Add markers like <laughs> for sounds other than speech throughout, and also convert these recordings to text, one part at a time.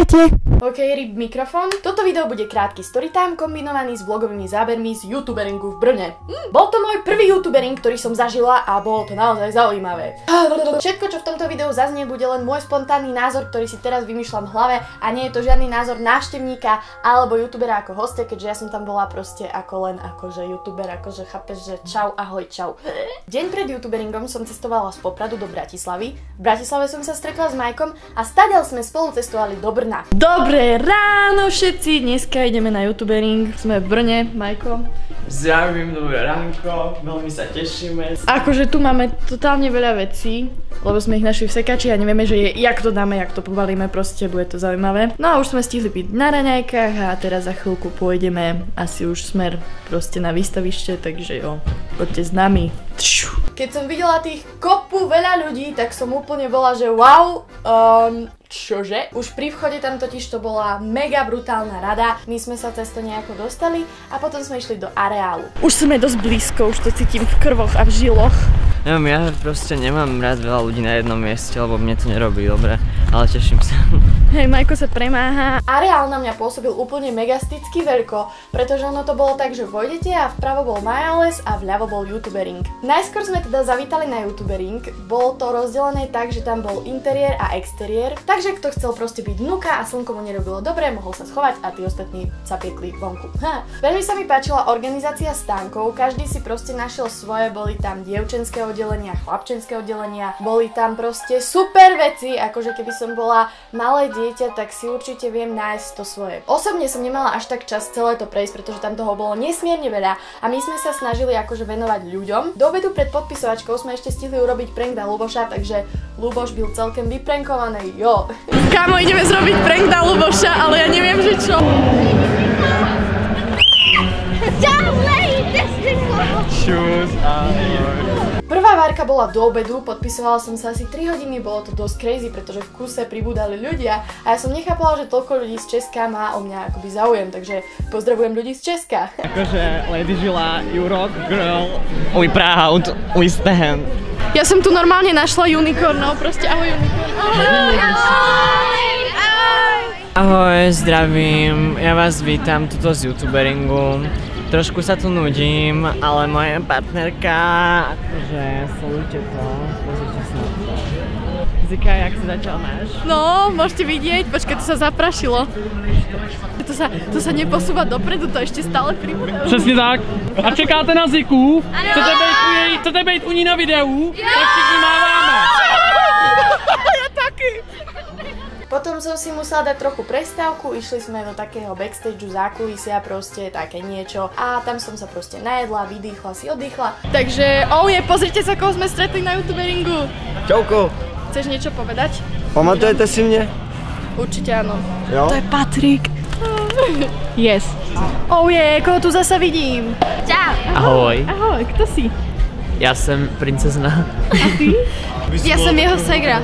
Ahojte! OK, ryb mikrofón. Toto video bude krátky storytime kombinovaný s vlogovými zábermi z youtuberingu v Brne. Hm, bol to môj prvý youtubering, ktorý som zažila a bolo to naozaj zaujímavé. <laughs> Všetko, čo v tomto videu zaznie, bude len môj spontánny názor, ktorý si teraz vymýšľam v hlave a nie je to žiadny názor návštevníka alebo youtubera ako hostia, keďže ja som tam bola proste ako len akože youtuber, akože chápeš, že čau, ahoj, čau. <laughs> Deň pred youtuberingom som cestovala z Popradu do Bratislavy. V Bratislave som sa stretla s Majkom a stadiaľ sme spolu cestovali do Brna. Dobre Dobré ráno všetci, dneska ideme na youtubering, sme v Brne, Majko. Zdravím, dobré ránko, veľmi sa tešíme. Akože tu máme totálne veľa vecí, lebo sme ich našli v sekači a nevieme, že je, jak to dáme, jak to pobalíme, proste bude to zaujímavé. No a už sme stihli byť na raňajkách a teraz za chvíľku pôjdeme asi už smer proste na výstavište, takže jo, poďte s nami. Keď som videla tých kopu veľa ľudí, tak som úplne bola, že wow, um, Čože? Už pri vchode tam totiž to bola mega brutálna rada, my sme sa cez to nejako dostali a potom sme išli do areálu. Už sme dosť blízko, už to cítim v krvoch a v žiloch. Neviem, ja proste nemám rád veľa ľudí na jednom mieste, lebo mne to nerobí dobre, ale teším sa. <laughs> Hej, Majko sa premáha. Areál na mňa pôsobil úplne megasticky veľko, pretože ono to bolo tak, že vojdete a vpravo bol Majales a vľavo bol youtubering. Najskôr sme teda zavítali na youtubering, bolo to rozdelené tak, že tam bol interiér a exteriér, takže kto chcel proste byť vnúka a slnko mu nerobilo dobre, mohol sa schovať a tí ostatní sa piekli vonku. Ha. Veľmi sa mi páčila organizácia stánkov, každý si proste našiel svoje, boli tam dievčenské oddelenia, chlapčenské oddelenia, boli tam proste super veci, akože keby som bola malé dieťa, tak si určite viem nájsť to svoje. Osobne som nemala až tak čas celé to prejsť, pretože tam toho bolo nesmierne veľa a my sme sa snažili akože venovať ľuďom. Do obedu pred podpisovačkou sme ešte stihli urobiť prank na Luboša, takže Luboš byl celkem vyprankovaný, jo. Kámo, ideme zrobiť prank na Luboša, ale ja neviem, že čo. Čus, ahoj. Várka bola do obedu, podpisovala som sa asi 3 hodiny, bolo to dosť crazy, pretože v kuse pribúdali ľudia a ja som nechápala, že toľko ľudí z Česka má o mňa akoby záujem, takže pozdravujem ľudí z Česka. Akože Lady Žila, you rock, girl, we proud, we stand. Ja som tu normálne našla unicornov, proste ahoj unicorn. Ahoj, ahoj, ahoj. Ahoj, zdravím, ja vás vítam tuto z youtuberingu. Trošku sa tu nudím, ale moja partnerka, akože salúte to, pozrite sa na to. Zika, jak si začal máš? No, môžete vidieť, počkaj, to sa zaprašilo. To sa, to sa neposúva dopredu, to ešte stále pribúda. Přesně tak. A čekáte na Ziku? Chcete být u, jej, chcete být u ní na videu? Tak Potom som si musela dať trochu prestávku, išli sme do takého backstageu zákulisia, proste také niečo a tam som sa proste najedla, vydýchla si, oddychla. Takže, oh je, pozrite sa, koho sme stretli na youtuberingu. Čauko. Chceš niečo povedať? Pamatujete si mne? Určite áno. Jo? To je Patrik. <laughs> Yes. Oh je, koho tu zasa vidím? Čau. Ahoj. Ahoj, kto si? Ja som princezna. A ty? <laughs> Ja som jeho segra.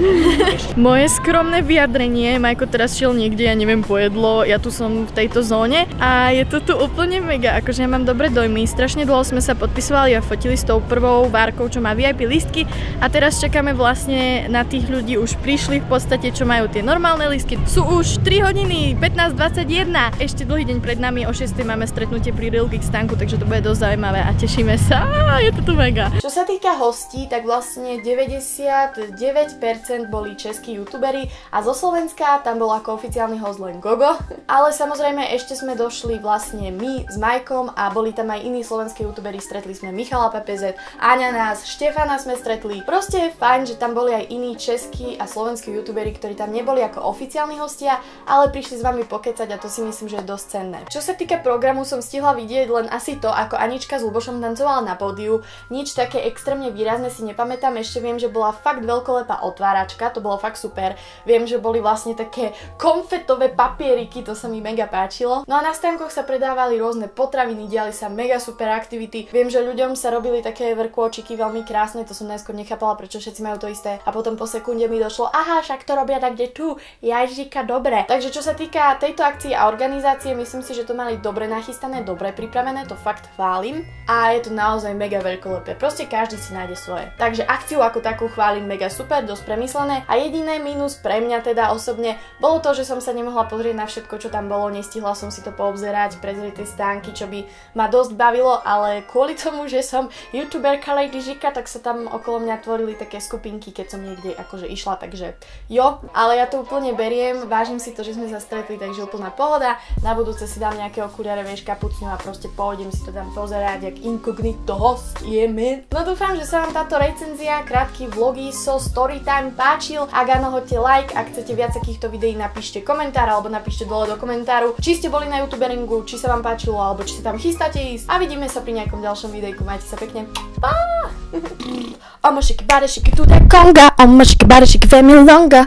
<laughs> Moje skromné vyjadrenie, Majko teraz šiel niekde, ja neviem, pojedlo, ja tu som v tejto zóne a je to tu úplne mega, akože ja mám dobré dojmy, strašne dlho sme sa podpisovali a fotili s tou prvou várkou, čo má VIP listky a teraz čakáme vlastne na tých ľudí, už prišli v podstate, čo majú tie normálne listky. Sú už 3 hodiny, 15.21, ešte dlhý deň pred nami, o 6 máme stretnutie pri Real Geek stanku, takže to bude dosť zaujímavé a tešíme sa, je to tu mega. Čo sa týka hostí, tak vlastne 9 99% boli českí youtuberi a zo Slovenska tam bol ako oficiálny host len Gogo. Ale samozrejme ešte sme došli vlastne my s Majkom a boli tam aj iní slovenskí youtuberi. Stretli sme Michala PPZ, Áňa nás, Štefana sme stretli. Proste je fajn, že tam boli aj iní českí a slovenskí youtuberi, ktorí tam neboli ako oficiálni hostia, ale prišli s vami pokecať a to si myslím, že je dosť cenné. Čo sa týka programu, som stihla vidieť len asi to, ako Anička s Lubošom tancovala na pódiu. Nič také extrémne výrazné si nepamätám, ešte viem, že bola fakt veľkolepá otváračka, to bolo fakt super. Viem, že boli vlastne také konfetové papieriky, to sa mi mega páčilo. No a na stánkoch sa predávali rôzne potraviny, diali sa mega super aktivity. Viem, že ľuďom sa robili také vrkôčiky veľmi krásne, to som najskôr nechápala, prečo všetci majú to isté. A potom po sekunde mi došlo, aha, však to robia tak kde tu, jaždika, dobre. Takže čo sa týka tejto akcie a organizácie, myslím si, že to mali dobre nachystané, dobre pripravené, to fakt chválim. A je to naozaj mega veľkolepé. Proste každý si nájde svoje. Takže akciu ako takú chválim mega super, dosť premyslené. A jediné mínus pre mňa teda osobne bolo to, že som sa nemohla pozrieť na všetko, čo tam bolo, nestihla som si to poobzerať, prezrieť tie stánky, čo by ma dosť bavilo, ale kvôli tomu, že som youtuberka Lady Žika, tak sa tam okolo mňa tvorili také skupinky, keď som niekde akože išla, takže jo, ale ja to úplne beriem, vážim si to, že sme sa stretli, takže úplná pohoda, na budúce si dám nejaké okuliare, vieš, kapucňu a proste pôjdem si to tam pozerať, jak inkognito host je my. No dúfam, že sa vám táto recenzia, krátky vlogy so storytime páčil, ak áno, hoďte like, ak chcete viac takýchto videí, napíšte komentár alebo napíšte dole do komentáru, či ste boli na youtuberingu, či sa vám páčilo, alebo či sa tam chystáte ísť a vidíme sa pri nejakom ďalšom videjku, majte sa pekne. Pa! I'ma shake your body, shake it to that conga. I'ma.